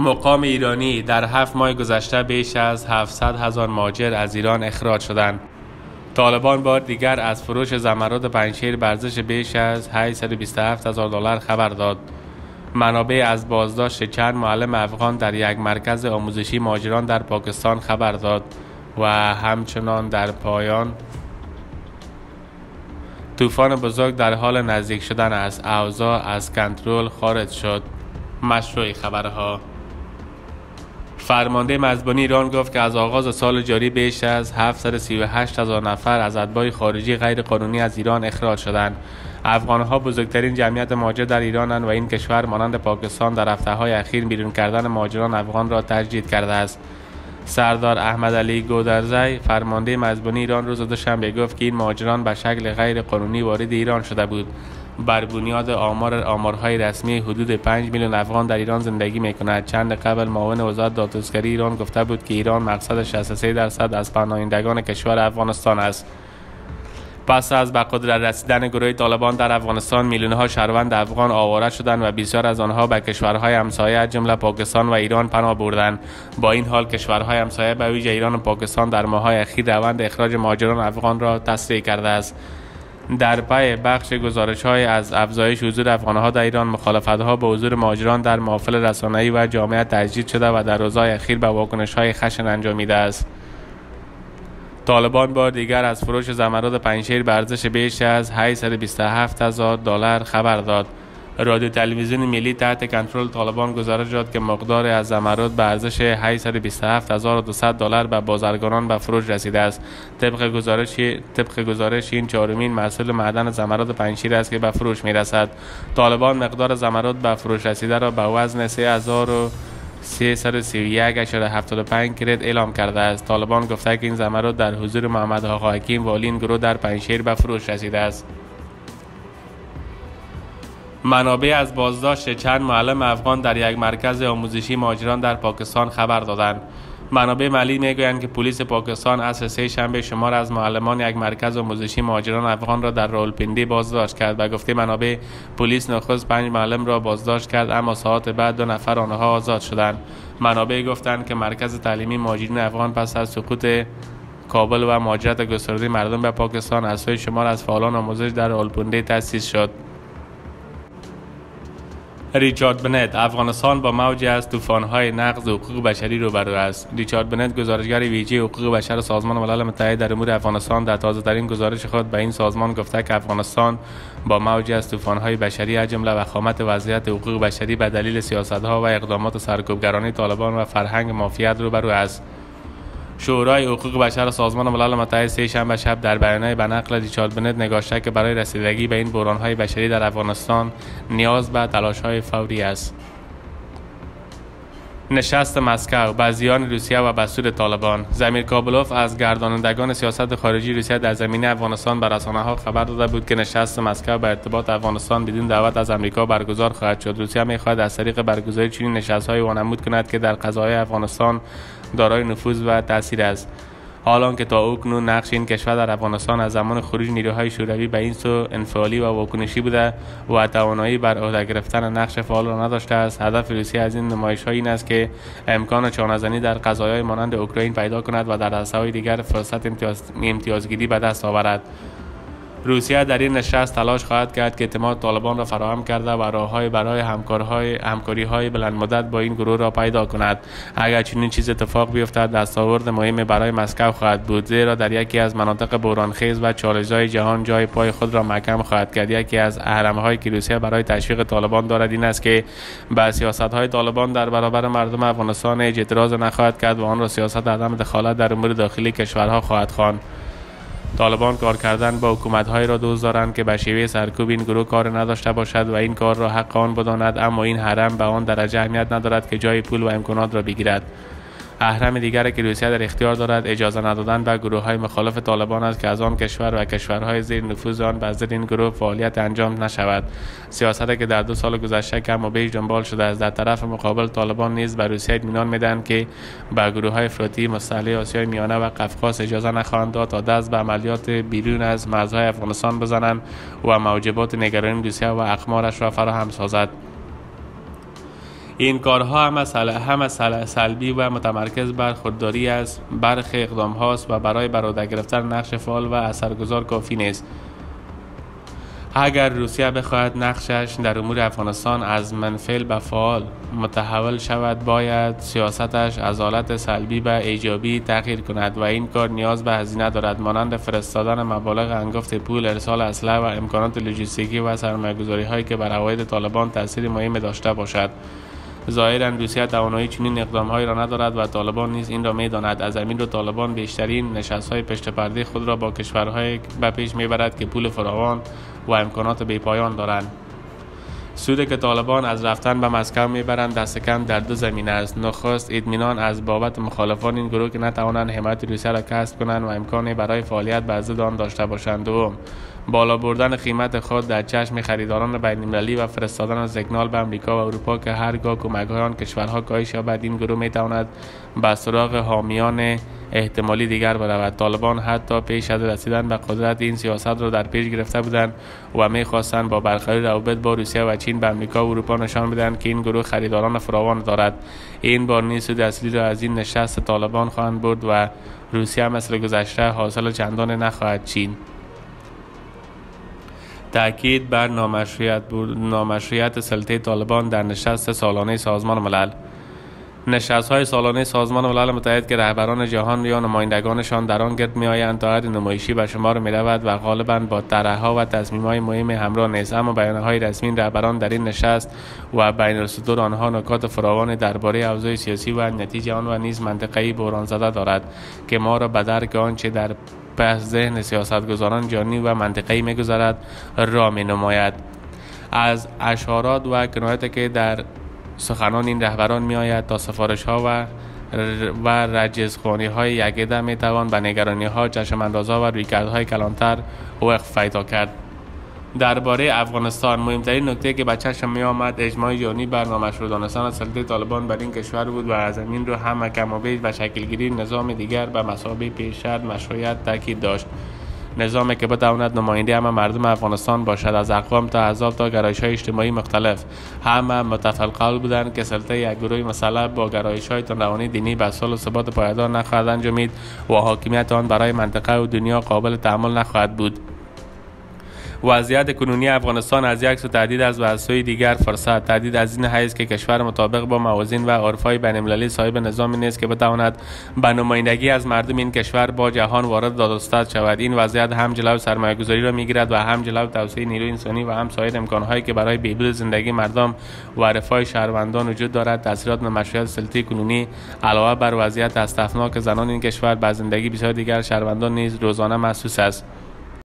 مقام ایرانی در هفت ماه گذشته بیش از 700 هزار ماجر از ایران اخراج شدند. طالبان بار دیگر از فروش زمرد پنشیر برزش بیش از 827 هزار دلار خبر داد. منابع از بازداشت چند معلم افغان در یک مرکز آموزشی ماجران در پاکستان خبر داد و همچنان در پایان طوفان بزرگ در حال نزدیک شدن است اوضاع از کنترل خارج شد مشروع خبرها فرمانده مزبانی ایران گفت که از آغاز سال جاری بیش از 738 هزار نفر از ادبای خارجی غیر قانونی از ایران اخراج شدند. افغان ها بزرگترین جمعیت مهاجر در ایرانند و این کشور مانند پاکستان در هفته های اخیر بیرون کردن مهاجران افغان را تجدید کرده است. سردار احمد علی گودرزی فرمانده مزبانی ایران روز دوشنبه گفت که این مهاجران به شکل غیر قانونی وارد ایران شده بود بر بنیاد آمار آمارهای رسمی حدود 5 میلیون افغان در ایران زندگی می کند چند قبل معاون وزارت دادگستری ایران گفته بود که ایران مقصد 63 درصد از پناهندگان کشور افغانستان است. پس از به قدرت رسیدن گروه طالبان در افغانستان میلیون ها شهروند افغان آواره شدند و بسیار از آنها به کشورهای همسایه جمله پاکستان و ایران پناه بردند. با این حال کشورهای همسایه به ویژه ایران و پاکستان در ماههای اخیر روند اخراج مهاجران افغان را تسریع کرده است. در پی بخش گزارش های از افزایش حضور افغانها در ایران مخالفت ها به حضور مهاجران در محافل رسانه‌ای و جامعه تجدید شده و در روزهای اخیر به واکنش های خشن انجامیده است. طالبان بار دیگر از فروش زمرد پنشیر به ارزش بیش از 827 هزار دلار خبر داد. رادیو تلویزیون ملی تحت کنترل طالبان گزارش داد که مقدار از زمرد به ارزش 827200 دلار به بازرگانان به فروش رسیده است. طبق گزارش طبق گزارش این چهارمین محصول معدن زمرد پنشیر است که به فروش می رسد طالبان مقدار زمرد به فروش رسیده را به وزن 3000 331.75 کرد اعلام کرده است. طالبان گفته که این زمرد در حضور محمد آقا حکیم والین گروه در پنشیر به فروش رسیده است. منابع از بازداشت چند معلم افغان در یک مرکز آموزشی ماجران در پاکستان خبر دادند. منابع ملی می‌گویند که پلیس پاکستان از سه شنبه شمار از معلمان یک مرکز آموزشی مهاجران افغان را در راولپنڈی بازداشت کرد و گفته منابع پلیس نخست پنج معلم را بازداشت کرد اما ساعت بعد دو نفر آنها آزاد شدند. منابع گفتند که مرکز تعلیمی مهاجرین افغان پس از سقوط کابل و مهاجرت گسترده مردم به پاکستان از سوی شمار از فعالان آموزش در راولپنڈی تأسیس شد. ریچارد بنت. افغانستان با موجی از طوفان‌های نقض حقوق بشری روبرو است ریچارد بنت گزارشگر ویژه حقوق بشر سازمان ملل متحد در امور افغانستان در تازه‌ترین گزارش خود به این سازمان گفته که افغانستان با موجی از طوفان‌های بشری از جمله وخامت وضعیت حقوق بشری به دلیل سیاست‌ها و اقدامات سرکوبگرانه طالبان و فرهنگ مافیت روبرو است شورای حقوق بشر سازمان ملل متحد سه شنبه شب در بیانیه به نقل ریچارد بنت نگاشته که برای رسیدگی به این های بشری در افغانستان نیاز به های فوری است. نشست مسکو بازیان روسیه و بسور طالبان. زمیر کابلوف از گردانندگان سیاست خارجی روسیه در زمینه افغانستان بر رسانه ها خبر داده بود که نشست مسکو به ارتباط افغانستان بدون دعوت از امریکا برگزار خواهد شد. روسیه می‌خواهد از طریق برگزاری چنین نشست های وانمود کند که در قضاهای افغانستان دارای نفوذ و تاثیر است. حالان که تا اکنون نقش این کشور در افغانستان از زمان خروج نیروهای شوروی به این سو انفعالی و واکنشی بوده و توانایی بر عهده گرفتن نقش فعال را نداشته است. هدف روسیه از این نمایش ها این است که امکان چانهزنی در قضایای مانند اوکراین پیدا کند و در های دیگر فرصت امتیاز، امتیازگیری به دست آورد. روسیه در این نشست تلاش خواهد کرد که اعتماد طالبان را فراهم کرده و راههای برای همکارهای همکاری های بلند مدت با این گروه را پیدا کند. اگر چنین چیز اتفاق بیفتد دستاورد مهم برای مسکو خواهد بود زیرا در یکی از مناطق بحرانخیز و چالش‌های جهان جای پای خود را محکم خواهد کرد. یکی از اهرم‌هایی که روسیه برای تشویق طالبان دارد این است که به های طالبان در برابر مردم افغانستان اعتراض نخواهد کرد و آن را سیاست عدم دخالت در امور داخلی کشورها خواهد خواند. طالبان کار کردن با حکومت های را دوست دارند که به شیوه سرکوب این گروه کار نداشته باشد و این کار را حق آن بداند اما این حرم به آن درجه اهمیت ندارد که جای پول و امکانات را بگیرد. اهرم دیگر که روسیه در اختیار دارد. اجازه ندادن به گروه های مخالف طالبان است که از آن کشور و کشورهای زیر نفوذ آن به این گروه فعالیت انجام نشود. سیاست که در دو سال گذشته کم و بیش دنبال شده است. در طرف مقابل طالبان نیز به روسیه اطمینان می‌دهند که به گروه های افراطی مسلح آسیای میانه و قفقاز اجازه نخواهند داد تا دست به عملیات بیرون از مرزهای افغانستان بزنند و موجبات نگرانی روسیه و اقمارش را فراهم سازد. این کارها هم هم سلبی و متمرکز بر خودداری از برخی اقدام هاست و برای برادر گرفتن نقش فعال و اثرگذار کافی نیست. اگر روسیه بخواهد نقشش در امور افغانستان از منفعل به فعال متحول شود باید سیاستش از حالت سلبی به ایجابی تغییر کند و این کار نیاز به هزینه دارد مانند فرستادن مبالغ انگفت پول ارسال اسلحه و امکانات لوجستیکی و سرمایه‌گذاری هایی که بر عواید طالبان تاثیر مهم داشته باشد. ظاهرا روسیه توانایی چنین اقدامهایی را ندارد و طالبان نیز این را می‌داند از همین رو طالبان بیشترین نشستهای پشت پرده خود را با کشورهای به پیش می‌برد که پول فراوان و امکانات بیپایان دارند. سودی که طالبان از رفتن به مسکو می‌برند دست کم در دو زمینه است. نخست اطمینان از بابت مخالفان این گروه که نتوانند حمایت روسیه را کسب کنند و امکانی برای فعالیت به ضد آن داشته باشند. دوم بالا بردن قیمت خود در چشم خریداران بینالمللی و فرستادن سیگنال به امریکا و اروپا که هرگاه کمکهای آن کشورها کاهش یابد این گروه می‌تواند به سراغ حامیان احتمالی دیگر برود. طالبان حتی پیش از رسیدن به قدرت این سیاست را در پیش گرفته بودند و می‌خواستند با برقراری روابط با روسیه و چین به امریکا و اروپا نشان بدهند که این گروه خریداران فراوان دارد. این بار نیز سود اصلی را از این نشست طالبان خواهند برد و روسیه مثل گذشته حاصل چندان نخواهد چین. تأکید بر نامشروعیت سلطه طالبان در نشست سالانه سازمان ملل. نشست های سالانه سازمان ملل متحد که رهبران جهان یا نمایندگانشان در آن گرد میآیند تا نمایشی به شمار می رود و غالبا با طرحها و تصمیم های مهم همراه نیست اما بیانیه های رسمی رهبران در این نشست و بین الصدور آنها نکات فراوان درباره اوضاع سیاسی و نتیجه آن و نیز منطقه‌ای بحران زده دارد که ما را به درک آنچه در پس ذهن سیاستگزاران جانی و منطقه‌ای میگذرد را می از اشارات و کنایت که در سخنان این رهبران می آید تا سفارش ها و و رجزخوانی های یکیده می توان به نگرانی ها ها و رویکردهای کلانتر وقف پیدا کرد. درباره افغانستان. مهمترین نکته که به چشم می آمد اجماع جانی برنامه شروع دانستن. سلطه طالبان بر این کشور بود و از این رو هم کم و به شکلگیری نظام دیگر به مسابقه پیشرد مشروعیت تاکید داشت. نظامی که بتواند نماینده همه مردم افغانستان باشد از اقوام تا احزاب تا گرایش های اجتماعی مختلف. همه متفق قول بودند که سلطه یک گروه مسلح با گرایش های روانی دینی به سال و ثبات پایدار نخواهد انجامید و حاکمیت آن برای منطقه و دنیا قابل تحمل نخواهد بود. وضعیت کنونی افغانستان از یک سو تهدید و از سوی دیگر فرصت. تهدید از این حیث که کشور مطابق با موازین و عرفهای بینالمللی صاحب نظامی نیست که بتواند به نمایندگی از مردم این کشور با جهان وارد دادستاد شود. این وضعیت هم جلو سرمایه‌گذاری را می‌گیرد و هم جلو توسعه نیروی انسانی و هم سایر امکانهایی که برای بهبود زندگی مردم و رفاه شهروندان وجود دارد. تاثیرات مشروعیت سلطه کنونی علاوه بر وضعیت استفناک زنان این کشور به زندگی بسیار دیگر شهروندان نیز روزانه محسوس است.